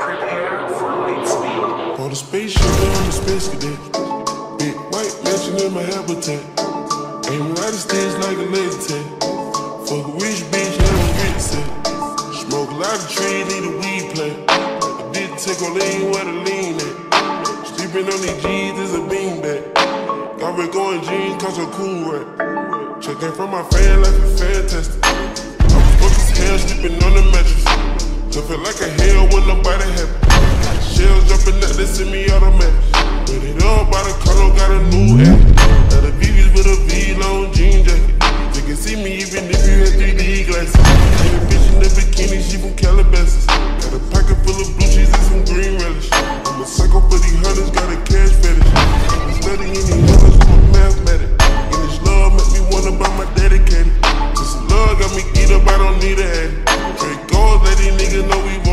Prepare for speed. On the spaceship, on the space cadet. Big white mansion in my habitat. Aim right at stage like a laser tag. Fuck a rich bitch, never get set. Smoke a lot of trees, need a weed plant. I did take on lean where the lean at. Sleeping on these G's is a beanbag. Got me going jeans cause I'm cool right. Checking from my fan like a fantastic. So feel like a hell when nobody happy. Shells jumping out, they send me automatic. But it all by the color, got a new app. Now the BB's with a V-long jean jacket. You can see me even if you you know we